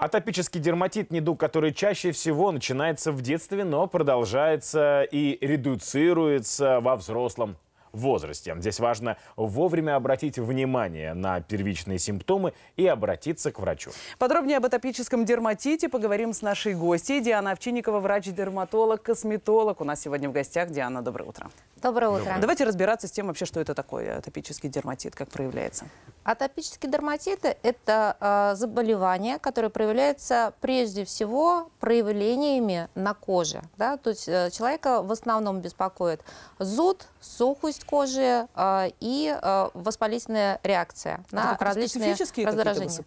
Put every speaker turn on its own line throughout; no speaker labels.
Атопический дерматит – недуг, который чаще всего начинается в детстве, но продолжается и редуцируется во взрослом возрасте. Здесь важно вовремя обратить внимание на первичные симптомы и обратиться к врачу.
Подробнее об атопическом дерматите поговорим с нашей гостьей. Диана Овчинникова, врач-дерматолог, косметолог. У нас сегодня в гостях. Диана, доброе утро.
Доброе утро.
Давайте разбираться с тем вообще, что это такое атопический дерматит, как проявляется.
Атопический дерматит – это э, заболевание, которое проявляется прежде всего проявлениями на коже. Да? То есть э, человека в основном беспокоит зуд, сухость кожи э, и э, воспалительная реакция на различные раздражения.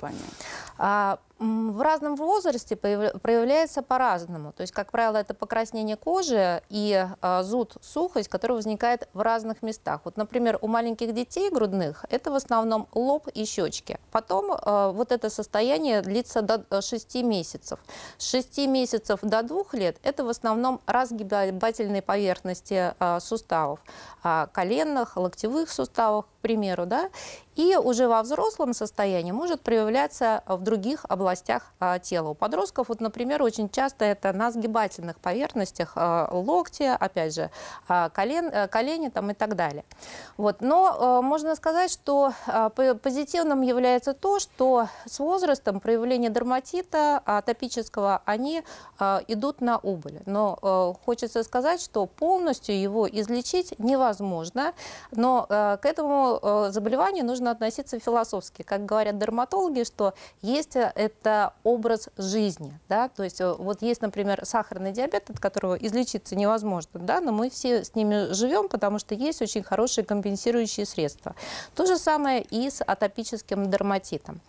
А, в разном возрасте проявляется по-разному. То есть, как правило, это покраснение кожи и э, зуд, сухость, который возникает в разных местах. Вот, например, у маленьких детей грудных это в основном лоб и щечки. Потом э, вот это состояние длится до 6 месяцев. С 6 месяцев до 2 лет это в основном разгибательные поверхности э, суставов, э, коленных, локтевых суставов, примеру. Да? И уже во взрослом состоянии может проявляться в других областях а, тела. У подростков, вот, например, очень часто это на сгибательных поверхностях а, локти, опять же, а, колен, а, колени там, и так далее. Вот. Но а, можно сказать, что а, позитивным является то, что с возрастом проявления дерматита атопического, они а, идут на убыль. Но а, хочется сказать, что полностью его излечить невозможно, но а, к этому а, заболеванию нужно относиться философски. Как говорят дерматологи, что есть э, это образ жизни. Да? То есть э, вот есть, например, сахарный диабет, от которого излечиться невозможно, да? но мы все с ними живем, потому что есть очень хорошие компенсирующие средства. То же самое и с атопическим дерматитом.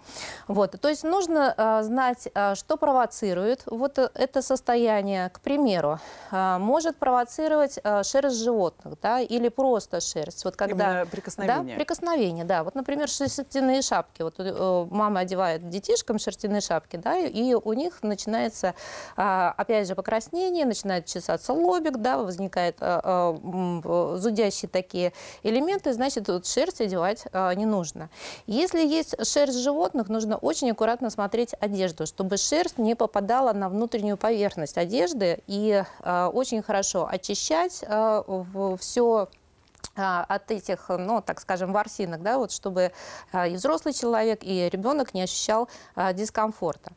Вот. То есть нужно э, знать, э, что провоцирует вот это состояние. К примеру, э, может провоцировать э, шерсть животных да? или просто шерсть. Вот когда,
Именно прикосновение.
Да, прикосновение, да. Вот, например, шерстяные шапки. Вот э, мама одевает детишкам шерстяные шапки, да, и у них начинается, а, опять же, покраснение, начинает чесаться лобик, да, возникает а, а, зудящие такие элементы, значит, вот шерсть одевать не нужно. Если есть шерсть животных, нужно очень аккуратно смотреть одежду, чтобы шерсть не попадала на внутреннюю поверхность одежды и очень хорошо очищать все от этих, ну, так скажем, ворсинок, да, вот, чтобы а, и взрослый человек, и ребенок не ощущал а, дискомфорта.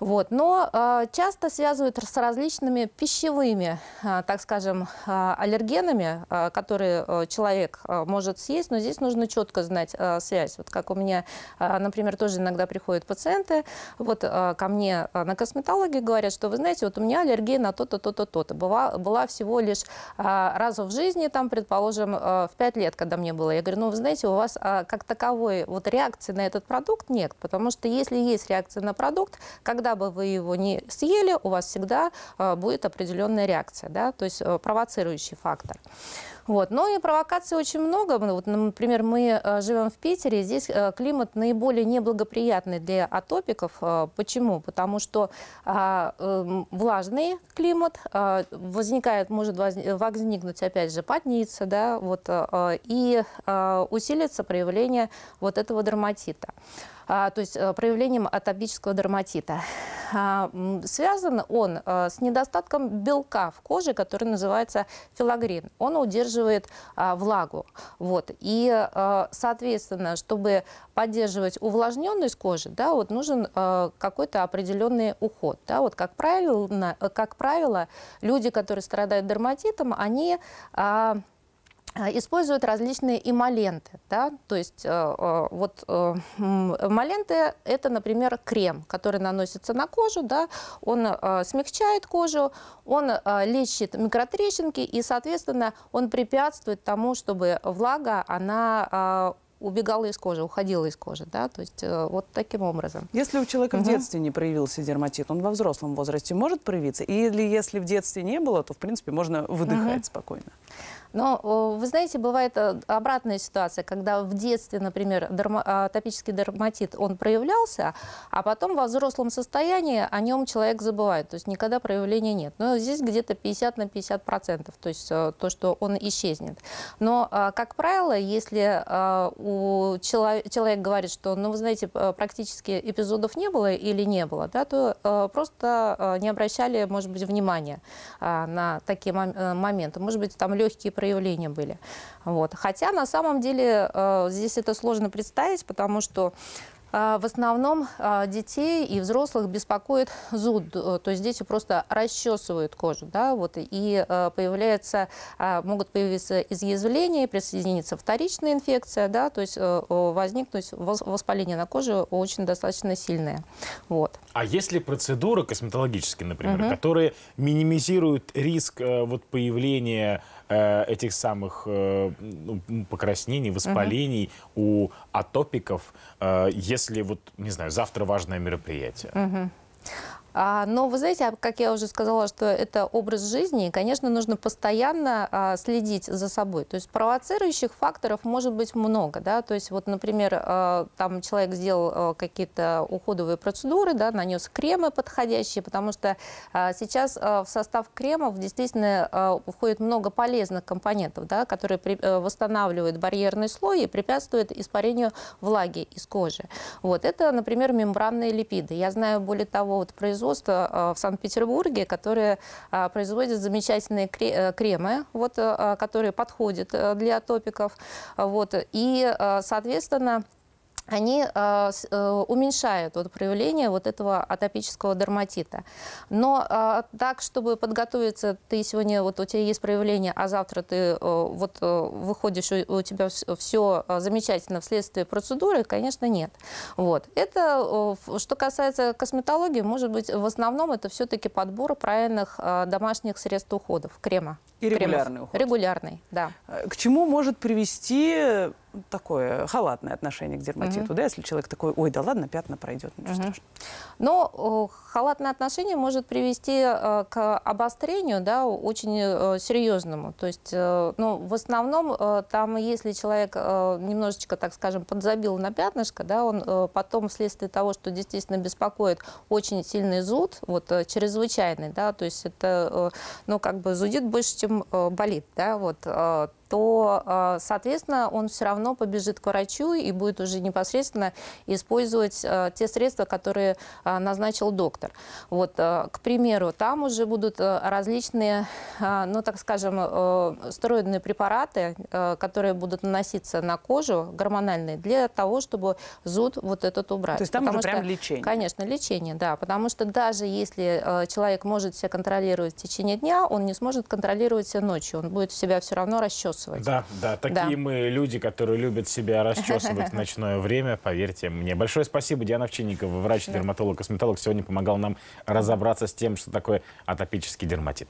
Вот. Но э, часто связывают с различными пищевыми, э, так скажем, э, аллергенами, э, которые э, человек э, может съесть, но здесь нужно четко знать э, связь. Вот как у меня, э, например, тоже иногда приходят пациенты вот, э, ко мне на косметологии говорят, что вы знаете, вот у меня аллергия на то-то, то-то, то-то. Была, была всего лишь э, раз в жизни, там, предположим, э, в 5 лет, когда мне было. Я говорю, ну вы знаете, у вас э, как таковой вот реакции на этот продукт нет, потому что если есть реакция на продукт, когда когда бы вы его не съели, у вас всегда э, будет определенная реакция, да, то есть э, провоцирующий фактор. Вот. Но и провокаций очень много. Ну, вот, например, мы э, живем в Питере, здесь климат наиболее неблагоприятный для атопиков. Почему? Потому что а, эм, влажный климат, а, возникает, может возникнуть, опять же, потница, да, вот, и а, усилится проявление вот этого дерматита. А, то есть э, проявлением атопического дерматита. А, связан он э, с недостатком белка в коже, который называется филагрин. Он удерживает а, влагу. Вот. И, э, соответственно, чтобы поддерживать увлажненность кожи, да, вот нужен какой-то определенный уход. Да. Вот, как, правило, как правило, люди, которые страдают дерматитом, они используют различные эмоленты. Да? То есть э, э, вот эмоленты – это, например, крем, который наносится на кожу. Да? Он смягчает кожу, он лечит микротрещинки и, соответственно, он препятствует тому, чтобы влага, она убегала из кожи, уходила из кожи, да, то есть вот таким образом.
Если у человека угу. в детстве не проявился дерматит, он во взрослом возрасте может проявиться? Или если в детстве не было, то, в принципе, можно выдыхать угу. спокойно?
Но э, вы знаете, бывает э, обратная ситуация, когда в детстве, например, дерма- атопический дерматит, он проявлялся, а потом во взрослом состоянии о нем человек забывает, то есть никогда проявления нет. Но здесь где-то 50 на 50 процентов, то есть э, то, что он исчезнет. Но, э, как правило, если э, у чело- человек говорит, что, ну, вы знаете, практически эпизодов не было или не было, да, то просто не обращали, может быть, внимания на такие мом- моменты. Может быть, там легкие проявления были. Вот. Хотя на самом деле э, здесь это сложно представить, потому что в основном э, детей и взрослых беспокоит зуд, э, то есть дети просто расчесывают кожу, да, вот, и э, появляется, э, могут появиться изъязвления, присоединиться вторичная инфекция, да, то есть э, возникнуть вос- воспаление на коже очень достаточно сильное, вот.
А есть ли процедуры косметологические, например, которые минимизируют риск вот появления этих самых ну, покраснений, воспалений у атопиков, э, если вот, не знаю, завтра важное мероприятие?
А, но вы знаете, а, как я уже сказала, что это образ жизни, и, конечно, нужно постоянно а, следить за собой. То есть провоцирующих факторов может быть много, да, то есть вот, например, а, там человек сделал а, какие-то уходовые процедуры, да, нанес кремы подходящие, потому что а, сейчас а, в состав кремов действительно а, входит много полезных компонентов, да, которые э, восстанавливают барьерный слой и препятствуют испарению влаги из кожи. Вот это, например, мембранные липиды. Я знаю, более того, вот производство э, в Санкт-Петербурге, которое э, производит замечательные э, кремы, вот, э, которые подходят э, для атопиков. Вот, и, соответственно, они э, с- э, уменьшают вот, проявление вот этого атопического дерматита. Но э, так, чтобы подготовиться, ты сегодня, вот у тебя есть проявление, а завтра ты э, вот э, выходишь, у, у тебя все замечательно вследствие процедуры, конечно, нет. Вот. Это, э, что касается косметологии, может быть, в основном это все-таки подбор правильных э, домашних средств уходов, крема.
И
кремов.
регулярный уход.
Регулярный, да.
Э, К чему может привести такое халатное отношение к дерматиту, да, если человек такой, ой, да ладно, пятна пройдет, ничего страшного.
Но э, халатное отношение может привести э, к обострению, да, очень э, серьезному. То есть, э, ну, в основном, э, там, если человек э, немножечко, так скажем, подзабил на пятнышко, да, он э, потом вследствие того, что действительно беспокоит очень сильный зуд, вот, э, чрезвычайный, да, то есть это, э, ну, как бы зудит больше, чем э, болит, да, вот, э, то, э, соответственно, он все равно побежит к врачу и будет уже непосредственно использовать э, те средства, которые э, назначил доктор. Вот, к примеру, там уже будут различные, ну, так скажем, стероидные препараты, которые будут наноситься на кожу, гормональные, для того, чтобы зуд вот этот убрать.
То есть там
Потому
уже прям
что-
лечение.
Конечно, лечение, да, потому что даже если человек может себя контролировать в течение дня, он не сможет контролировать себя ночью, он будет себя все равно расчесывать.
Да, да, такие
Да.
мы люди, которые любят себя расчесывать в ночное время, поверьте мне. Большое спасибо, Диана Овчинникова, врач-дерматолог, косметолог, сегодня помогал нам разобраться с тем, что такое атопический дерматит.